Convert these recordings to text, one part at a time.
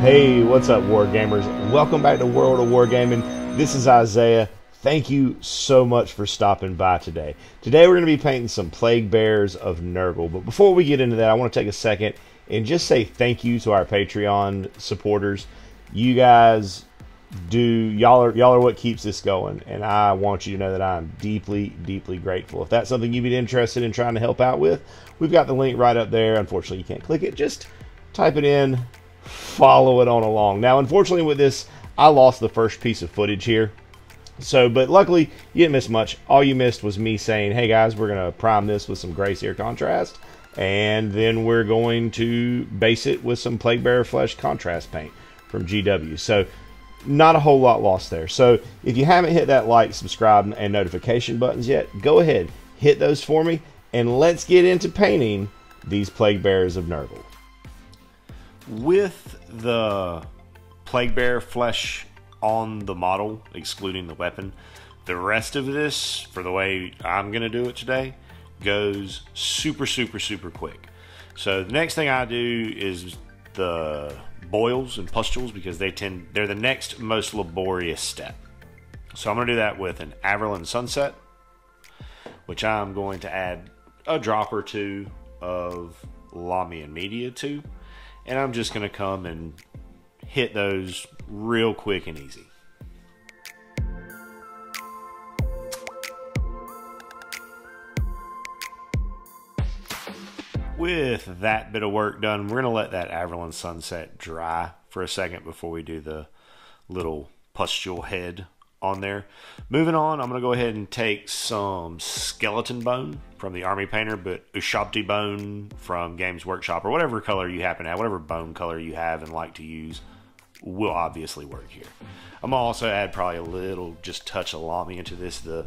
Hey, what's up, War Gamers? Welcome back to World of Wargaming. This is Isaiah. Thank you so much for stopping by today. Today we're going to be painting some Plaguebearers of Nurgle. But before we get into that, I want to take a second and just say thank you to our Patreon supporters. You guys do y'all are y'all are what keeps this going, and I want you to know that I'm deeply, deeply grateful. If that's something you'd be interested in trying to help out with, we've got the link right up there. Unfortunately, you can't click it. Just type it in, follow it on along. Now, unfortunately, with this, I lost the first piece of footage here. So, but luckily, you didn't miss much. All you missed was me saying, hey guys, we're going to prime this with some Grey Seer contrast. And then we're going to base it with some Plaguebearer Flesh contrast paint from GW. So, not a whole lot lost there. So, if you haven't hit that like, subscribe, and notification buttons yet, go ahead, hit those for me, and let's get into painting these Plaguebearers of Nurgle with the plague bear flesh on the model, excluding the weapon, the rest of this, for the way I'm going to do it today, goes super, super, super quick. So the next thing I do is the boils and pustules because they tend they're the next most laborious step. So I'm going to do that with an Averland Sunset, which I'm going to add a drop or two of Lahmian Media to and I'm just going to come and hit those real quick and easy. With that bit of work done, we're going to let that Averland Sunset dry for a second before we do the little pustule head on there. Moving on, I'm going to go ahead and take some skeleton bone from the Army Painter, but Ushabti bone from Games Workshop, or whatever color you happen to have, whatever bone color you have and like to use, will obviously work here. I'm to also add probably a little, just touch of Lahmi into this. The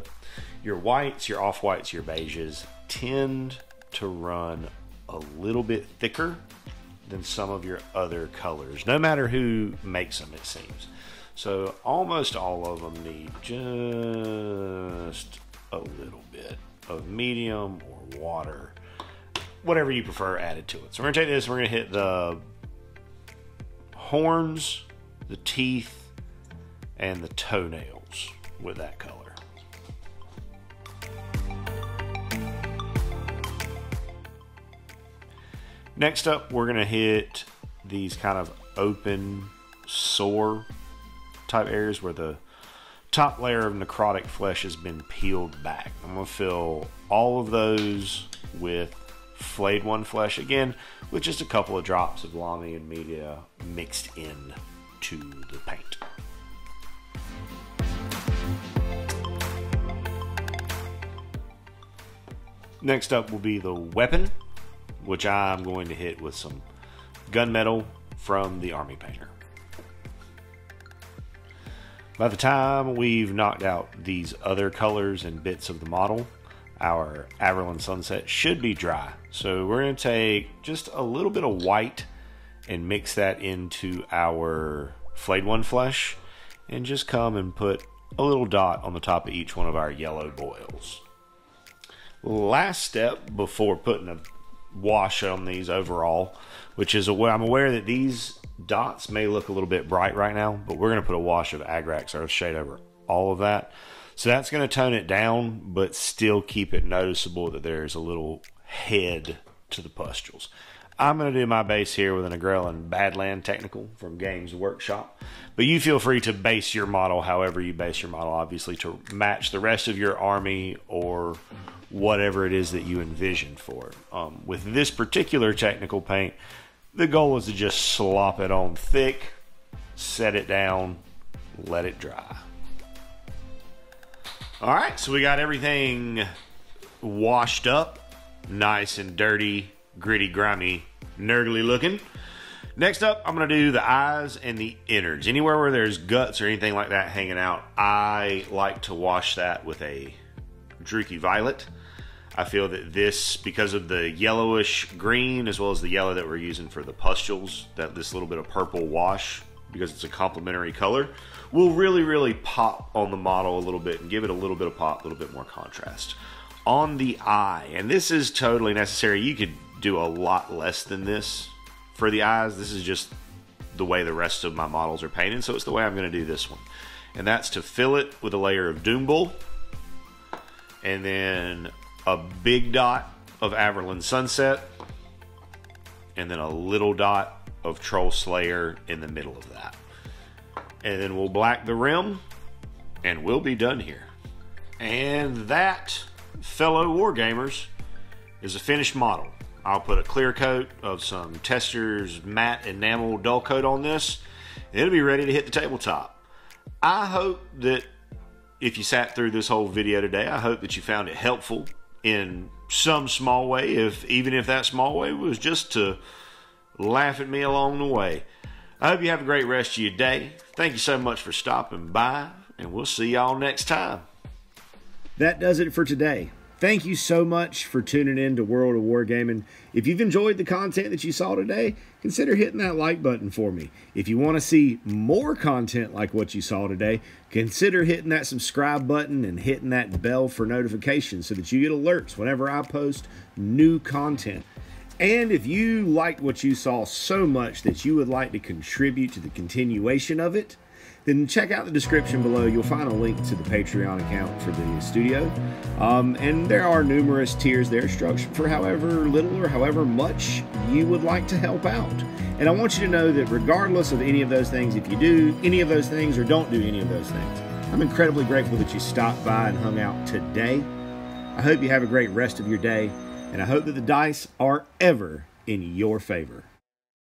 Your whites, your off-whites, your beiges tend to run a little bit thicker than some of your other colors, no matter who makes them, it seems. So almost all of them need just a little bit of medium or water, whatever you prefer added to it. So we're gonna take this, we're gonna hit the horns, the teeth, and the toenails with that color. Next up, we're gonna hit these kind of open sore type areas where the top layer of necrotic flesh has been peeled back. I'm going to fill all of those with flayed one flesh again with just a couple of drops of Lahmian Media mixed in to the paint. Next up will be the weapon, which I'm going to hit with some gunmetal from the Army Painter. By the time we've knocked out these other colors and bits of the model, our Averland Sunset should be dry. So we're going to take just a little bit of white and mix that into our flayed one flesh and just come and put a little dot on the top of each one of our yellow boils. Last step before putting a wash on these overall, which is a well I'm aware that these dots may look a little bit bright right now, but we're going to put a wash of Agrax Earth Shade over all of that. So that's going to tone it down, but still keep it noticeable that there's a little head to the pustules. I'm going to do my base here with an Agrellan Badland Technical from Games Workshop. But you feel free to base your model however you base your model, obviously, to match the rest of your army or whatever it is that you envision for it. Um, with this particular technical paint, the goal is to just slop it on thick, set it down, let it dry. All right, so we got everything washed up, nice and dirty, gritty, grimy, nurgly looking. Next up, I'm to do the eyes and the innards. Anywhere where there's guts or anything like that hanging out, I like to wash that with a Druchii Violet. I feel that this, because of the yellowish green as well as the yellow that we're using for the pustules, that this little bit of purple wash, because it's a complementary color, will really, really pop on the model a little bit and give it a little bit of pop, a little bit more contrast. On the eye, and this is totally necessary. You could do a lot less than this for the eyes. This is just the way the rest of my models are painted, so it's the way I'm going to do this one. And that's to fill it with a layer of Doom Bull, and then a big dot of Averland Sunset, and then a little dot of Troll Slayer in the middle of that. And then we'll black the rim, and we'll be done here. And that, fellow wargamers, is a finished model. I'll put a clear coat of some Testor's matte enamel dull coat on this, it'll be ready to hit the tabletop. I hope that if you sat through this whole video today, I hope that you found it helpful in some small way, if even if that small way was just to laugh at me along the way. I hope you have a great rest of your day. Thank you so much for stopping by, and we'll see y'all next time. That does it for today. Thank you so much for tuning in to World of Wargaming. If you've enjoyed the content that you saw today, consider hitting that like button for me. If you want to see more content like what you saw today, consider hitting that subscribe button and hitting that bell for notifications so that you get alerts whenever I post new content. And if you liked what you saw so much that you would like to contribute to the continuation of it, then check out the description below. You'll find a link to the Patreon account for the studio. Um, and there are numerous tiers there structured for however little or however much you would like to help out. And I want you to know that regardless of any of those things, if you do any of those things or don't do any of those things, I'm incredibly grateful that you stopped by and hung out today. I hope you have a great rest of your day, and I hope that the dice are ever in your favor.